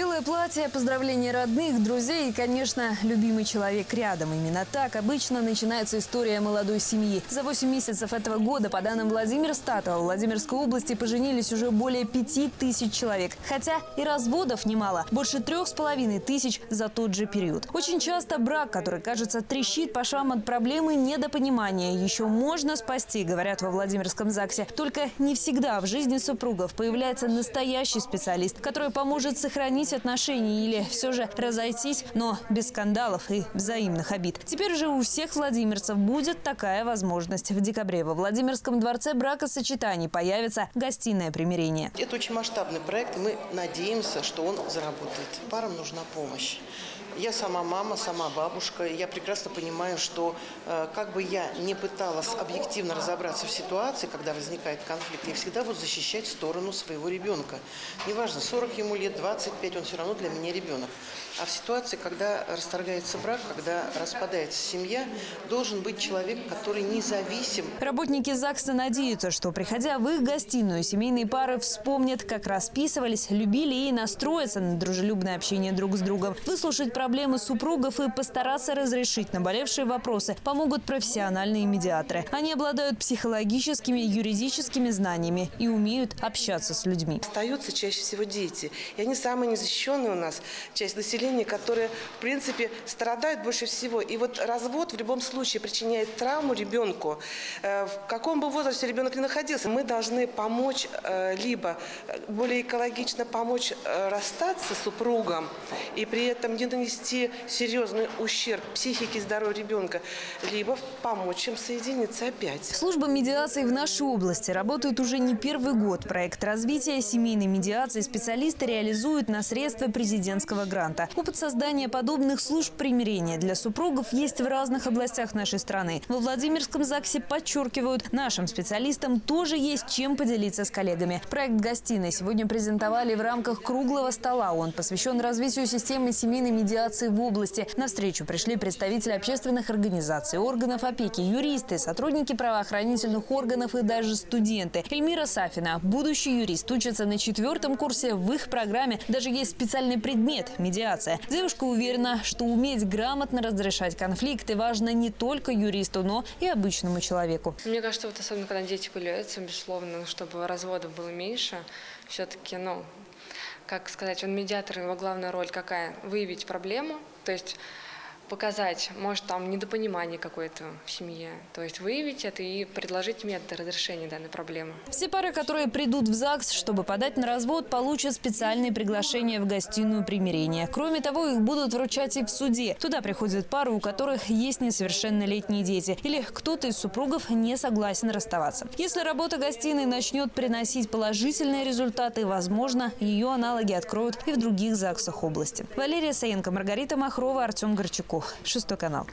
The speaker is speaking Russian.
Белое платье, поздравления родных, друзей и, конечно, любимый человек рядом. Именно так обычно начинается история молодой семьи. За 8 месяцев этого года, по данным Владимира Статова, в Владимирской области поженились уже более 5 тысяч человек. Хотя и разводов немало. Больше трех с половиной тысяч за тот же период. Очень часто брак, который, кажется, трещит по швам от проблемы недопонимания, еще можно спасти, говорят во Владимирском ЗАГСе. Только не всегда в жизни супругов появляется настоящий специалист, который поможет сохранить сохранить отношения или все же разойтись, но без скандалов и взаимных обид. Теперь же у всех владимирцев будет такая возможность. В декабре во Владимирском дворце бракосочетаний появится гостиное примирение. Это очень масштабный проект, мы надеемся, что он заработает. Парам нужна помощь. Я сама мама, сама бабушка. Я прекрасно понимаю, что э, как бы я не пыталась объективно разобраться в ситуации, когда возникает конфликт, я всегда буду защищать сторону своего ребенка. Неважно, 40 ему лет, 25, он все равно для меня ребенок. А в ситуации, когда расторгается брак, когда распадается семья, должен быть человек, который независим. Работники ЗАГСа надеются, что, приходя в их гостиную, семейные пары вспомнят, как расписывались, любили и настроятся на дружелюбное общение друг с другом, выслушать проблемы супругов и постараться разрешить наболевшие вопросы помогут профессиональные медиаторы. Они обладают психологическими, юридическими знаниями и умеют общаться с людьми. Остаются чаще всего дети. И они самые незащищенные у нас, часть населения, которые, в принципе, страдают больше всего. И вот развод в любом случае причиняет травму ребенку. Э, в каком бы возрасте ребенок ни находился, мы должны помочь э, либо более экологично помочь э, расстаться с супругом и при этом не нанести серьезный ущерб психике и здоровью ребенка, либо помочь им соединиться опять. Служба медиации в нашей области работает уже не первый год. Проект развития семейной медиации специалисты реализуют на средства президентского гранта. Опыт создания подобных служб примирения для супругов есть в разных областях нашей страны. Во Владимирском ЗАГСе подчеркивают, нашим специалистам тоже есть чем поделиться с коллегами. Проект «Гостиной» сегодня презентовали в рамках круглого стола. Он посвящен развитию системы семейной медиации в области. На встречу пришли представители общественных организаций, органов опеки, юристы, сотрудники правоохранительных органов и даже студенты. Эльмира Сафина, будущий юрист, учится на четвертом курсе. В их программе даже есть специальный предмет – медиация. Девушка уверена, что уметь грамотно разрешать конфликты важно не только юристу, но и обычному человеку. Мне кажется, вот особенно когда дети появляются, безусловно, чтобы разводов было меньше, все-таки, ну, как сказать, он медиатор, его главная роль какая? Выявить проблему, то есть показать, может, там недопонимание какое-то в семье. То есть выявить это и предложить методы разрешения данной проблемы. Все пары, которые придут в ЗАГС, чтобы подать на развод, получат специальные приглашения в гостиную примирения. Кроме того, их будут вручать и в суде. Туда приходят пары, у которых есть несовершеннолетние дети. Или кто-то из супругов не согласен расставаться. Если работа гостиной начнет приносить положительные результаты, возможно, ее аналоги откроют и в других ЗАГСах области. Валерия Саенко, Маргарита Махрова, Артем Горчаков. Шестой канал.